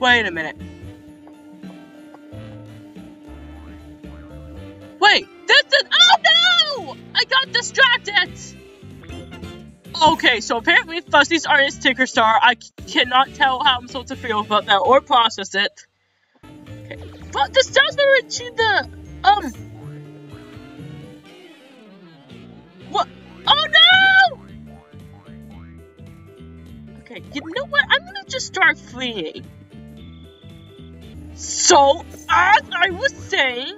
Wait a minute. Wait, this is- Oh no! I got distracted! Okay, so apparently Fuzzy's are in Sticker Star. I cannot tell how I'm supposed to feel about that or process it. Okay. But this does refer to the, um... What? Oh no! Okay, you know what? I'm gonna just start fleeing. So, as I was saying,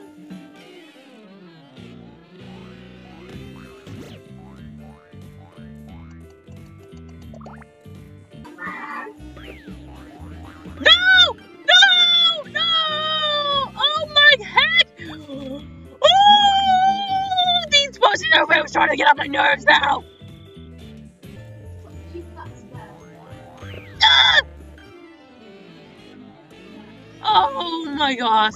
No! No! No! Oh my head! These buses are really starting to get on my nerves now! Oh my gosh!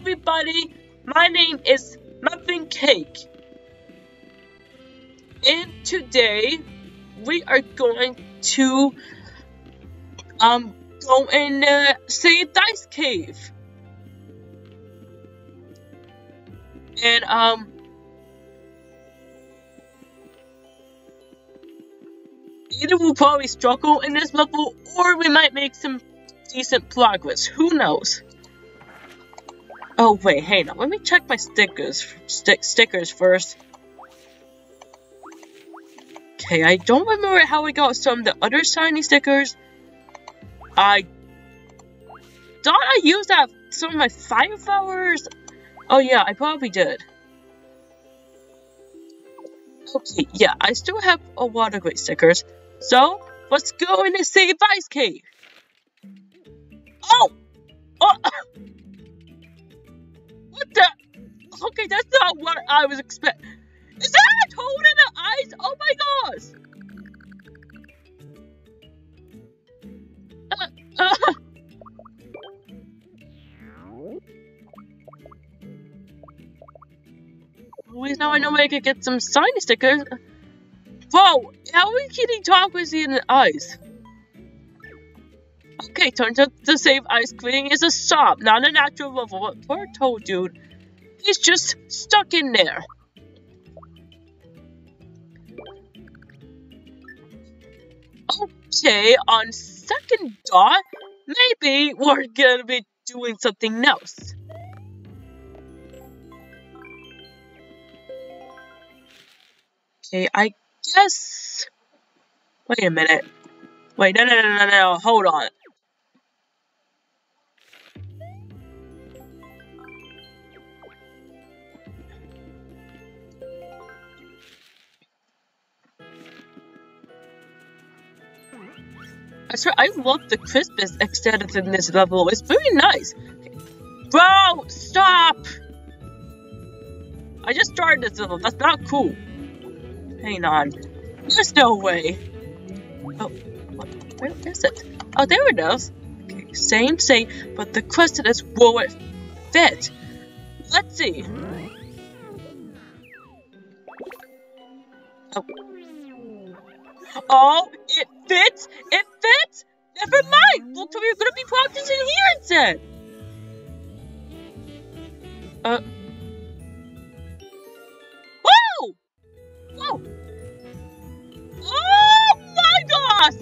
Everybody, my name is Muffin Cake. And today we are going to um go in uh, Save Dice Cave. And um either we'll probably struggle in this level or we might make some decent progress. Who knows? Oh wait, hang on. Let me check my stickers. Stick stickers first. Okay, I don't remember how I got some of the other shiny stickers. I thought I used that some of my fire flowers. Oh yeah, I probably did. Okay, yeah, I still have a lot of great stickers. So let's go in and save Ice Cave. Oh! Oh! The? Okay, that's not what I was expecting. Is that a toad in the eyes? Oh my gosh! At least now I know where I could get some sign stickers. Whoa! How can he talk with the eyes? Okay, turns out to save ice cream is a sob, not a natural level. What poor toad dude. He's just stuck in there. Okay, on second thought, maybe we're gonna be doing something else. Okay, I guess... Wait a minute. Wait, no, no, no, no, no, hold on. I swear, I love the Christmas extended in this level. It's very nice. Bro, stop! I just started this level. That's not cool. Hang on. There's no way. Oh, what? where is it? Oh, there it is. Okay, same, same, but the question is, will it fit? Let's see. Oh. Oh, it fits! It fits! Never mind! Looks like we're gonna be practicing here instead! Uh. Whoa! Whoa! Oh my gosh!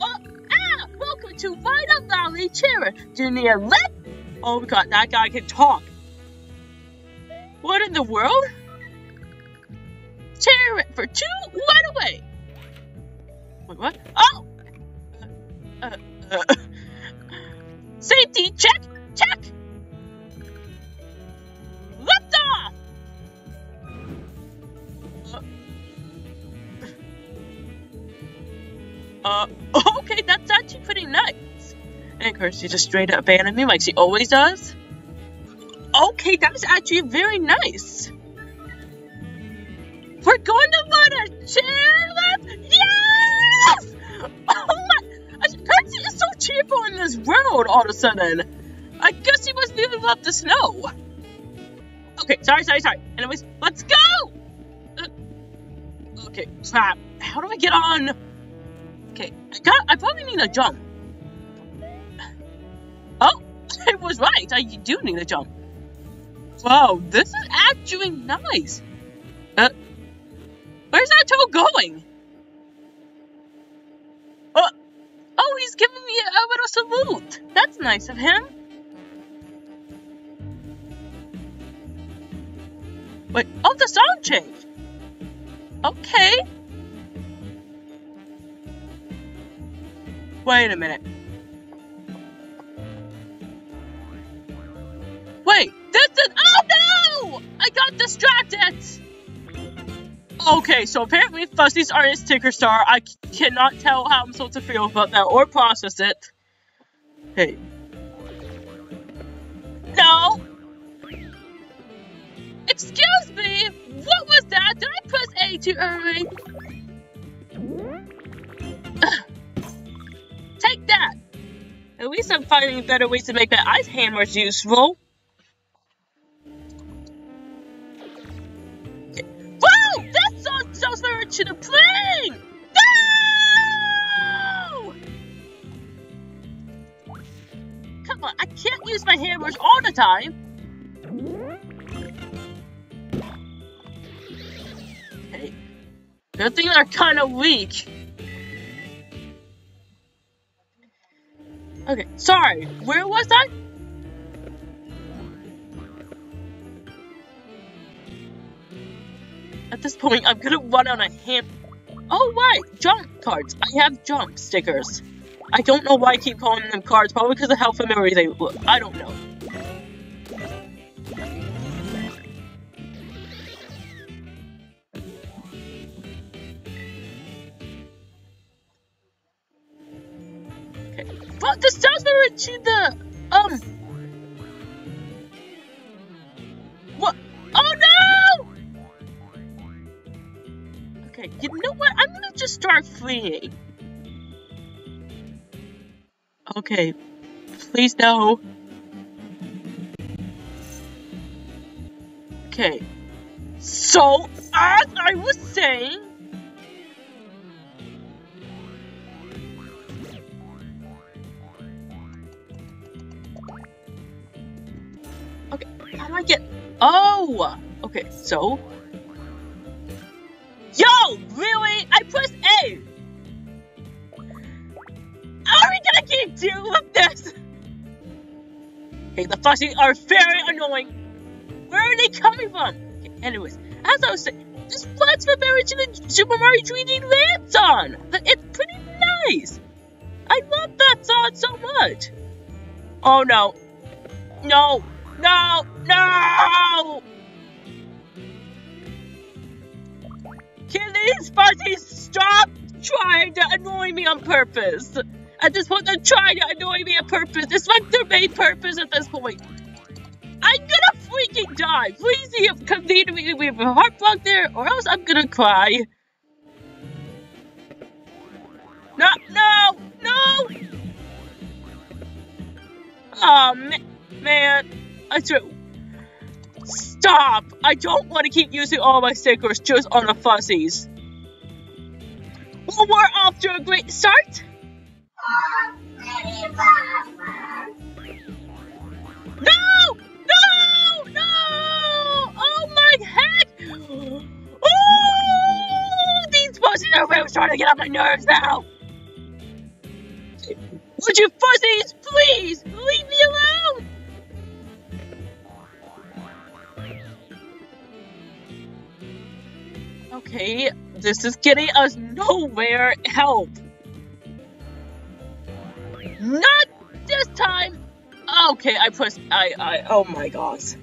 Uh, ah! Welcome to Vida Valley Cheer. Junior Lip! Oh my god, that guy can talk. What in the world? Cheer for two right away! Wait, what? Oh! Uh, uh, uh. Safety check! Check! Lift off! Uh, uh, okay, that's actually pretty nice. And Kersti just straight up abandoned me like she always does. Okay, that's actually very nice. We're going to run a chairlift? Yes! Cheerful in this road all of a sudden. I guess he must really love the snow. Okay, sorry, sorry, sorry. Anyways, let's go! Uh, okay, crap. How do I get on? Okay, I got. I probably need a jump. Oh, I was right. I do need a jump. Wow, this is actually nice. Uh, where's that toe going? That's nice of him. Wait, oh, the song changed. Okay. Wait a minute. Wait, this is- Oh no! I got distracted! Okay, so apparently Fuzzy's are in Sticker Star. I cannot tell how I'm supposed to feel about that or process it. Hey. No! Excuse me! What was that? Did I press A too early? Take that! At least I'm finding better ways to make my ice hammers useful. Whoa! That song sounds to the plane! On, I can't use my hammers all the time. Okay. Good thing they're kind of weak. Okay, sorry. Where was I? At this point, I'm gonna run on a ham. Oh, right! Jump cards! I have jump stickers. I don't know why I keep calling them cards, probably because of how familiar they look. I don't know. Okay. But this sounds very to the um What Oh no! Okay, you know what? I'm gonna just start fleeing. Okay. Please no. Okay. So, as I was saying, Okay, how do I get? Oh, okay. So, yo, really? I pressed A. We gonna with this? Okay, the fussy are very annoying. Where are they coming from? Okay, anyways, as I was saying, this floods from original Super Mario 3D Land song. It's pretty nice. I love that song so much. Oh no, no, no, no! Can these fuzzies stop trying to annoy me on purpose? At this point, they're trying to annoy me on purpose. It's like their main purpose at this point. I'm gonna freaking die. Please convene to me with a heart block there, or else I'm gonna cry. No, no, no! Oh, man. man. I swear. Stop! I don't want to keep using all my stickers just on the fuzzies. Well, we're off to a great start. Are really starting to get on my nerves now. Would you fuzzies please leave me alone? Okay, this is getting us nowhere. Help! Not this time! Okay, I pressed. I. I. Oh my gosh.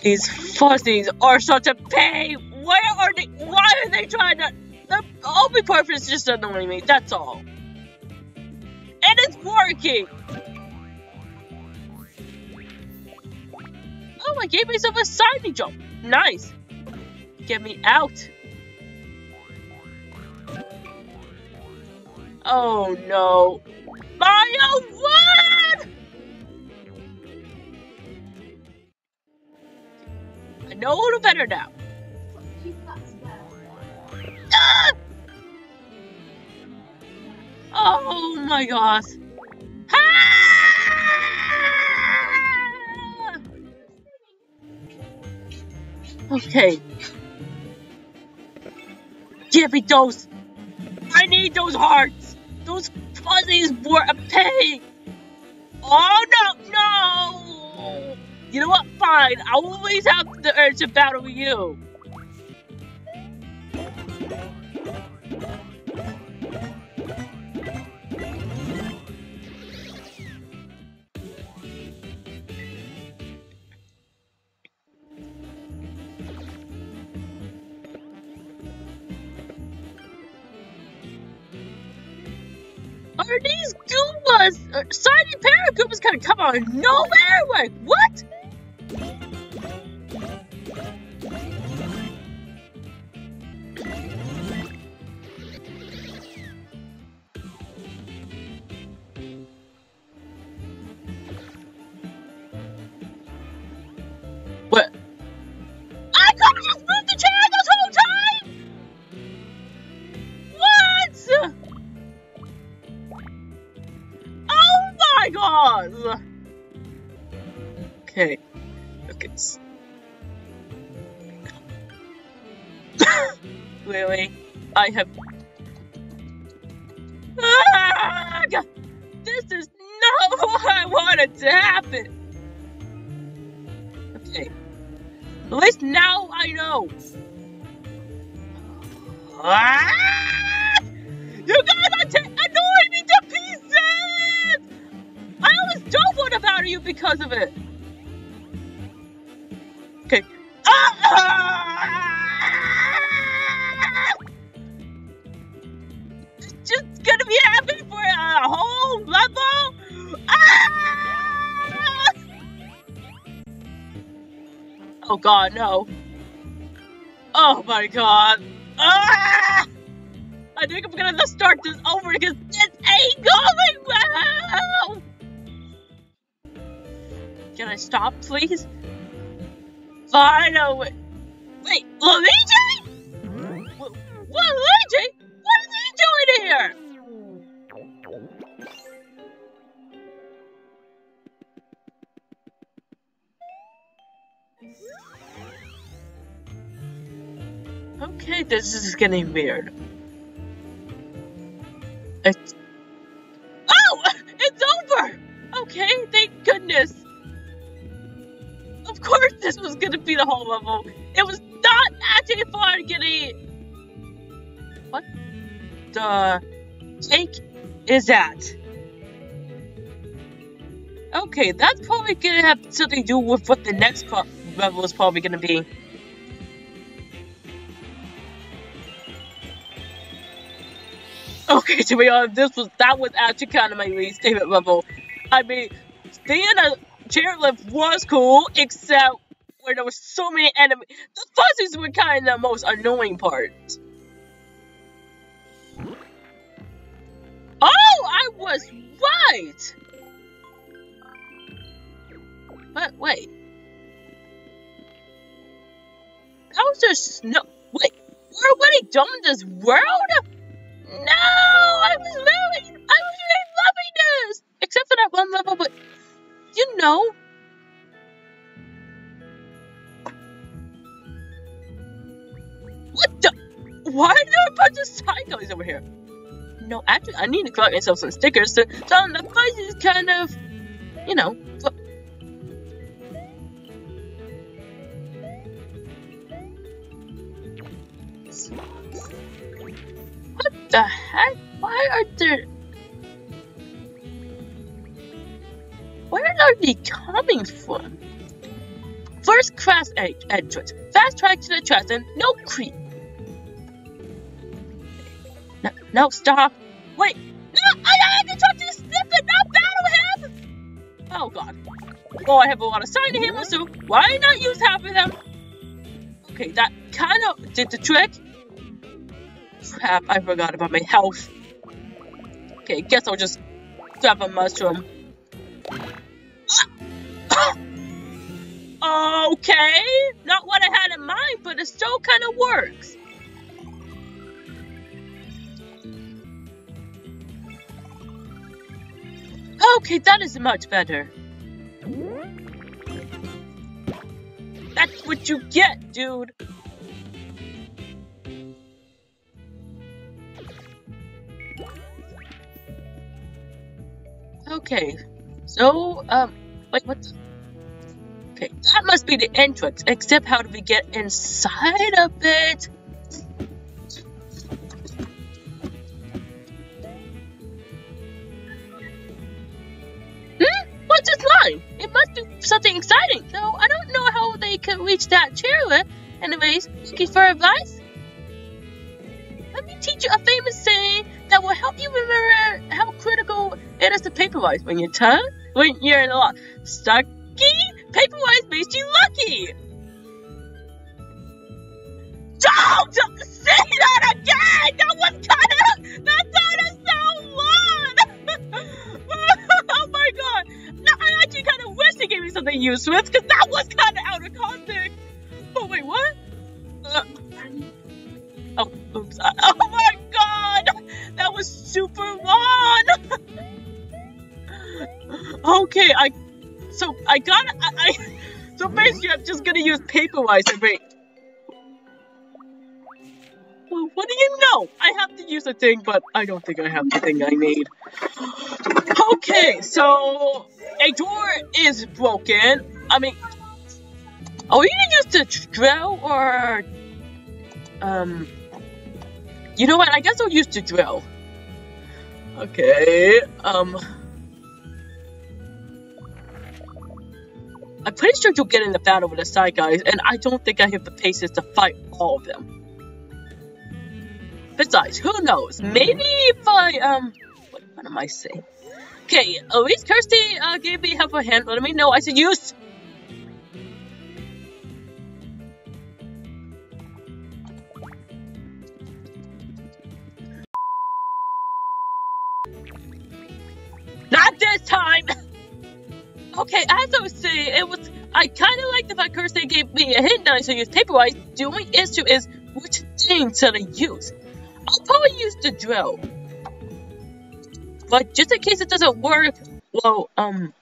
These fuzzies are such a pain! Where are they? Why are they trying to. The is just annoying me, that's all. And it's working! Oh, I gave myself a signing jump. Nice. Get me out. Oh no. Mario, run! I know a little better now. Oh my gosh. Ah! Okay. Give me those. I need those hearts. Those fuzzies were a pain. Oh no, no. You know what? Fine. I will always have the urge to battle you. Nowhere? Like, what? What? Really? I have. Ah! This is not what I wanted to happen! Okay. At least now I know. Ah! You guys are ta- annoying me to pieces! I always don't want battle you because of it. Okay. Ah! Oh god, no. Oh my god. Ah! I think I'm gonna start this over because this ain't going well! Can I stop, please? Finally! Wait, Luigi? Wh- Luigi? What is he doing here? Okay, this is getting weird. It's... Oh! It's over! Okay, thank goodness. Of course this was gonna be the whole level. It was not actually fun getting... What the take is that? Okay, that's probably gonna have something to do with what the next pro- level is probably gonna be. Okay, to be honest, this was that was actually kind of my least favorite level. I mean, staying a chairlift was cool, except where there were so many enemies. The fuzzies were kind of the most annoying part. Oh, I was right. But wait, was just no. Wait, we're already done this world? No, I was really, I was really loving this, except for that one level. But you know, what the? Why are there a bunch of psychos over here? No, actually, I need to collect myself some stickers to tell them the price is kind of, you know. The heck? Why are there? Where are they coming from? First class entrance. Fast track to the trust and no creep. No, no, stop. Wait. No, I, I to talk to the snippet. No, Oh god. Well, I have a lot of sign hammers, so why not use half of them? Okay, that kind of did the trick. Crap, I forgot about my health. Okay, guess I'll just grab a mushroom. okay, not what I had in mind, but it still kind of works. Okay, that is much better. That's what you get, dude. Okay, so, um, wait, what? Okay, that must be the entrance, except how do we get inside of it? Hmm? What's this line? It must be something exciting, though I don't know how they could reach that chairlift. Anyways, looking for advice? Let me teach you a famous saying that will help you remember how critical it is the paperize when you're turn when you're lot. Stucky paperize makes you lucky. Don't say that again. That was kind of that sounded so long. oh my god. No, I actually kind of wish they gave me something useful because that was kind of out of context. Oh wait, what? Uh, oh, oops. Oh my okay, I. So I got. I, I. So basically, I'm just gonna use Paperize and wait. Well, what do you know? I have to use a thing, but I don't think I have the thing I need. Okay, so a door is broken. I mean, are we gonna use the drill or um? You know what? I guess I'll use the drill. Okay. Um. I'm pretty sure you'll get in the battle with the side guys, and I don't think I have the patience to fight all of them. Besides, who knows? Maybe if I, um, what, what am I saying? Okay, at least Kersti uh, gave me half a hand, letting me know I should use. The fact Kersti gave me a hint I should use Paperize. The only issue is which thing I use? I'll probably use the drill. But just in case it doesn't work, well, um,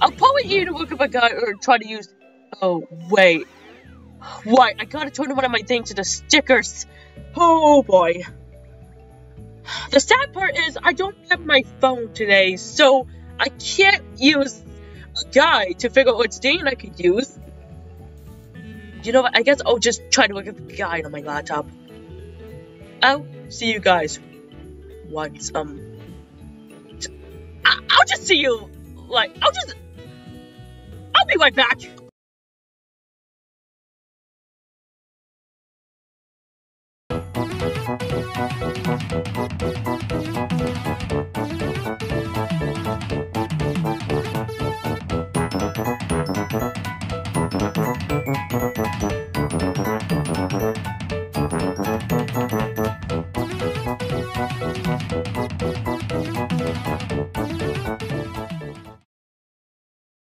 I'll probably either work with a guy or try to use. Oh wait, why? I gotta turn one of my things into stickers. Oh boy. The sad part is I don't have my phone today, so I can't use guide to figure out what thing I could use. You know what? I guess I'll just try to look at the guide on my laptop. I'll see you guys once, um... I I'll just see you, like, I'll just... I'll be right back! Mm-hmm.